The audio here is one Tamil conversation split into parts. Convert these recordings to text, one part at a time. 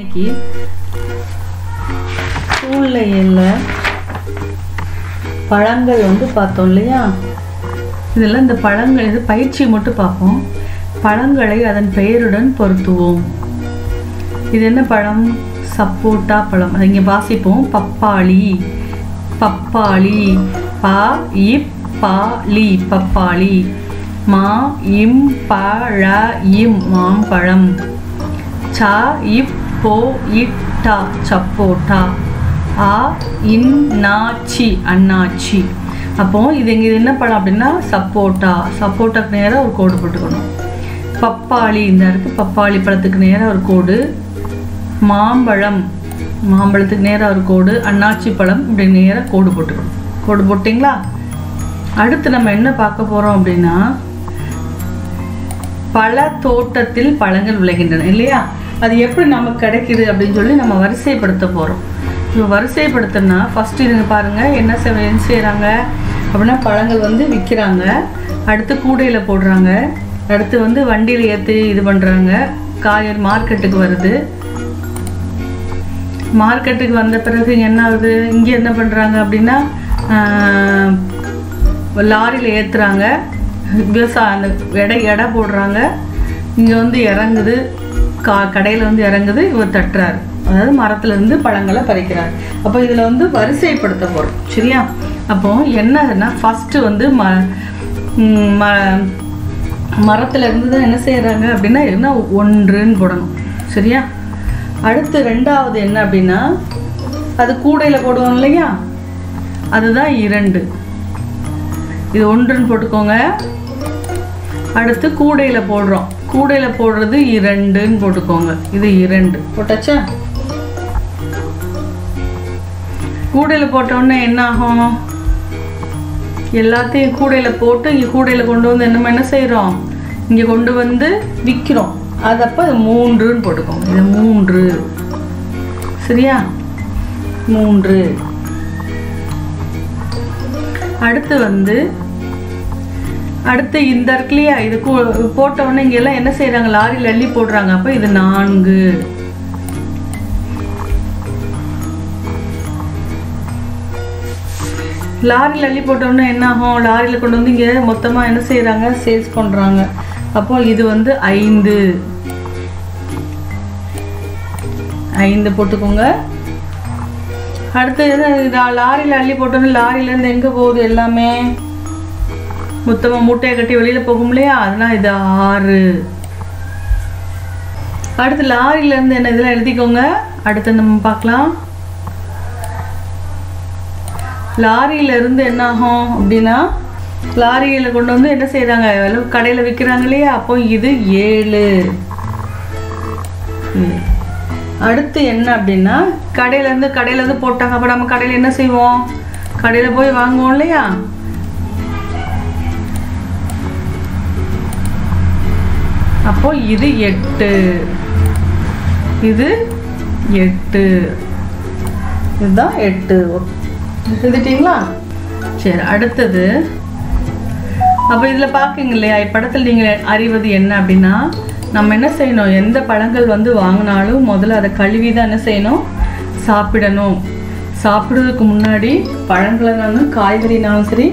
இன்னைக்கு சூழ்நிலையில் பழங்கள் வந்து பார்த்தோம் இல்லையா? இதெல்லாம் இந்த பழங்கள் இது பயிற்சி மட்டும் பார்ப்போம். பழங்களை அதன் பெயருடன் பொருத்துவோம். இது என்ன பழம்? சப்போட்டா பழம். அதை இங்கே வாசிப்போம். பப்பாளி. பப்பாளி. பா இப் பா லி பப்பாளி. மா இம் ப ழ இம் மாம்பழம் சா இப் போ இட்டா சப்போட்டா ஆ இன்னாச்சி அண்ணாச்சி அப்போ இது இங்கே இது என்ன பழம் அப்படின்னா சப்போட்டா. சப்போட்டாக்கு நேராக ஒரு கோடு போட்டுக்கணும். பப்பாளி இந்த இருக்குது பப்பாளி பழத்துக்கு நேராக ஒரு கோடு. மாம்பழம். மாம்பழத்துக்கு நேராக ஒரு கோடு. அன்னாச்சி பழம் இப்படி நேராக கோடு போட்டுக்கணும். கோடு போட்டிங்களா? அடுத்து நம்ம என்ன பார்க்க போகிறோம் அப்படின்னா பல தோட்டத்தில் பழங்கள் விளைகின்றன இல்லையா? அது எப்படி நமக்கு கிடைக்கிது அப்படின்னு சொல்லி நம்ம வரிசைப்படுத்த போகிறோம் இப்போ வரிசைப்படுத்தினா ஃபஸ்ட்டு இதுங்க பாருங்கள் என்ன செய் என்ன செய்கிறாங்க அப்படின்னா பழங்கள் வந்து விற்கிறாங்க அடுத்து கூடையில் போடுறாங்க. அடுத்து வந்து வண்டியில் ஏற்றி இது பண்ணுறாங்க காய்கறி மார்க்கெட்டுக்கு வருது. மார்க்கெட்டுக்கு வந்த பிறகு என்ன ஆகுது? இங்கே என்ன பண்ணுறாங்க அப்படின்னா லாரியில் ஏற்றுறாங்க விவசாய அந்த எடை எடை போடுறாங்க. இங்கே வந்து இறங்குது. கா கடையில் வந்து இறங்குது இவர் தட்டுறாரு. அதாவது மரத்துலேருந்து பழங்களை பறிக்கிறார். அப்போ இதில் வந்து வரிசைப்படுத்த போகிறோம் சரியா? அப்போ என்னதுன்னா ஃபஸ்ட்டு வந்து ம ம மரத்துல இருந்து தான் என்ன செய்கிறாங்க அப்படின்னா என்ன ஒன்றுன்னு போடணும். சரியா? அடுத்து ரெண்டாவது என்ன அப்படின்னா அது கூடையில் போடுவோம் இல்லையா? அதுதான் இரண்டு. இது ஒன்றுன்னு போட்டுக்கோங்க. அடுத்து கூடையில் போடுறோம். கூடையில் போடுறது இரண்டுன்னு போட்டுக்கோங்க. இது இரண்டு. போட்டாச்சா? கூடையில் போட்டோன்னே என்ன ஆகும் எல்லாத்தையும் கூடையில் போட்டு இங்கே கூடையில் கொண்டு வந்து என்ன என்ன செய்கிறோம் இங்கே கொண்டு வந்து விற்கிறோம் அது அப்போ இது மூன்றுன்னு போட்டுக்கோங்க. இது மூன்று. சரியா? மூன்று. அடுத்து வந்து அடுத்து இந்த இருக்கு இது கூ- இங்க எல்லாம் என்ன செய்கிறாங்க லாரியில் அள்ளி போடுறாங்க. அப்போ இது நான்கு. லாரியில் அள்ளி போட்ட என்ன ஆகும்? லாரியில் கொண்டு வந்து இங்கே மொத்தமாக என்ன செய்கிறாங்க சேல்ஸ் பண்ணுறாங்க அப்போ இது வந்து ஐந்து. ஐந்து போட்டுக்கோங்க. அடுத்து லாரியில் அள்ளி போட்டோன்னே லாரியிலேருந்து எங்கே போகுது எல்லாமே? மொத்தமாக மூட்டையை கட்டி வெளியில் போகும் இல்லையா? அதனால் இது ஆறு. அடுத்து லாரியிலேருந்து என்ன இதெல்லாம் எழுதிக்கோங்க. அடுத்து நம்ம பார்க்கலாம். லாரியிலேருந்து என்ன ஆகும் அப்படின்னா லாரியில் கொண்டு வந்து என்ன செய்கிறாங்க கடையில் விற்கிறாங்க இல்லையா? அப்போ இது ஏழு. அடுத்து என்ன அப்படின்னா கடையிலேருந்து கடையிலேருந்து போட்டாங்க. அப்போ நம்ம கடையில் என்ன செய்வோம்? கடையில் போய் வாங்குவோம் இல்லையா? அப்போ இது எட்டு. இது எட்டு. இதுதான் எட்டு. எழுதிட்டீங்களா சரி அடுத்தது. அப்போ இதில் பார்க்குங்க இல்லையா? இப்படத்தில் நீங்கள் அறிவது என்ன அப்படின்னா நம்ம என்ன செய்யணும்? எந்த பழங்கள் வந்து வாங்கினாலும் முதல்ல அதை கழுவி தான் என்ன செய்யணும்? சாப்பிடணும். சாப்பிடுறதுக்கு முன்னாடி பழங்களானாலும் காய்கறினாலும் சரி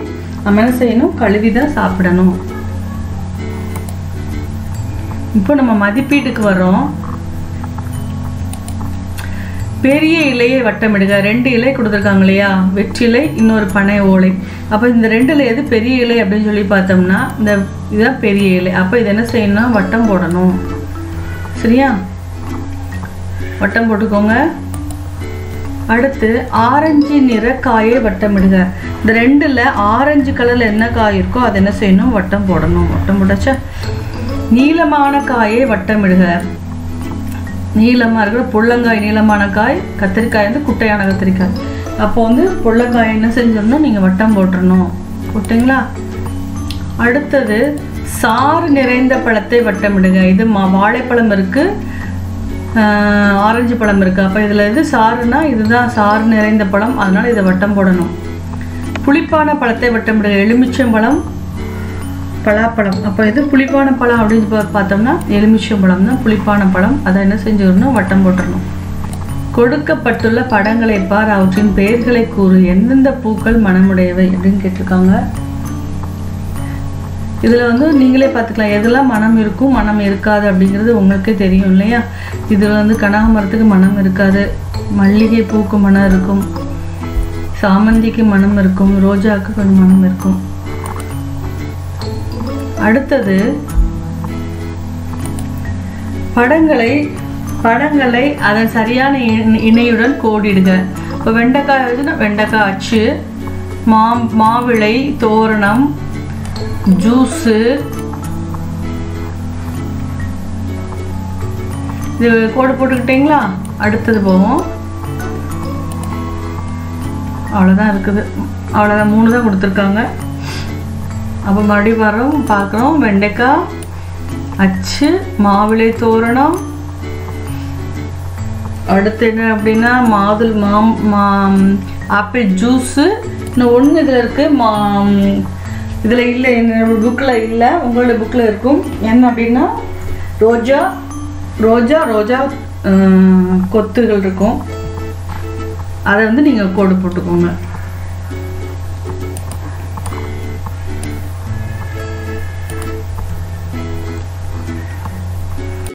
நம்ம என்ன செய்யணும்? கழுவி தான் சாப்பிடணும். இப்போ நம்ம மதிப்பீட்டுக்கு வர்றோம். பெரிய இலையை வட்டமிடுக. ரெண்டு இலை கொடுத்துருக்காங்க இல்லையா? வெற்றிலை இன்னொரு பனை ஓலை. அப்போ இந்த ரெண்டுல எது? பெரிய இலை அப்படின்னு சொல்லி பார்த்தோம்னா இந்த இதுதான் பெரிய இலை. அப்போ இது என்ன செய்யணும்னா வட்டம் போடணும். சரியா? வட்டம் போட்டுக்கோங்க. அடுத்து ஆரஞ்சு நிற காயை வட்டமிடுக. இந்த ரெண்டுல ஆரஞ்சு கலர்ல என்ன காய் இருக்கோ அதை என்ன செய்யணும்? வட்டம் போடணும். வட்டம் போட்டாச்சா? நீளமான காயை வட்டமிடுக. நீளமாக இருக்கிற புள்ளங்காய் நீளமான காய் கத்திரிக்காய் வந்து குட்டையான கத்திரிக்காய். அப்போ வந்து புள்ளங்காய் என்ன செஞ்சிடணும் நீங்கள் வட்டம் போட்டுறணும். ஓகேங்களா? அடுத்தது சாறு நிறைந்த பழத்தை வட்டமிடுங்க இது மா வாழைப்பழம் இருக்குது ஆரஞ்சு பழம் இருக்குது அப்போ இதில் இது சாறுனா இதுதான் சாறு நிறைந்த பழம். அதனால் இதை வட்டம் போடணும். புளிப்பான பழத்தை வட்டமிடுங்க எலுமிச்சம்பழம் பலாப்பழம் அப்போ எது புளிப்பான பழம் அப்படின்னு பா- பார்த்தோம்னா எலுமிச்சம் பழம் தான் புளிப்பான பழம். அதை என்ன செஞ்சிடணும்? வட்டம் போட்டுடணும். கொடுக்கப்பட்டுள்ள படங்களை பார் அவற்றின் பெயர்களை கூறு? எந்தெந்த பூக்கள் மனமுடையவை அப்படின்னு கேட்டிருக்காங்க. இதில் வந்து நீங்களே பார்த்துக்கலாம். எதெல்லாம் மனம் இருக்கும் மனம் இருக்காது அப்படிங்கிறது உங்களுக்கே தெரியும் இல்லையா? இதில் வந்து கனகாமரத்துக்கு மனம் இருக்காது. மல்லிகை பூக்கு மனம் இருக்கும். சாமந்திக்கு மனம் இருக்கும். ரோஜாவுக்கு கொஞ்சம் மனம் இருக்கும். அடுத்தது படங்களை படங்களை அதன் சரியான இணையுடன் கோடிடுக. இப்போ வெண்டைக்காய் வச்சுன்னா வெண்டைக்காய் அச்சு மா மாவிளை தோரணம் ஜூஸு இது கோடு போட்டுக்கிட்டீங்களா? அடுத்தது போவோம். அவ்வளோதான் இருக்குது. அவ்வளோதான் மூணு தான் கொடுத்துருக்காங்க. அப்போ மறுபடியும் வரோம் பார்க்குறோம். வெண்டைக்காய் அச்சு மாவிளை தோரணம். அடுத்து என்ன அப்படின்னா மாதுள் மாம் மா ஆப்பிள் ஜூஸு. இன்னும் ஒன்று இதில் இருக்குது மா இதில் இல்லை. என்னோட புக்கில் இல்லை. உங்களோட புக்கில் இருக்கும். என்ன அப்படின்னா ரோஜா ரோஜா ரோஜா கொத்துகள் இருக்கும். அதை வந்து நீங்கள் கோடு போட்டுக்கோங்க.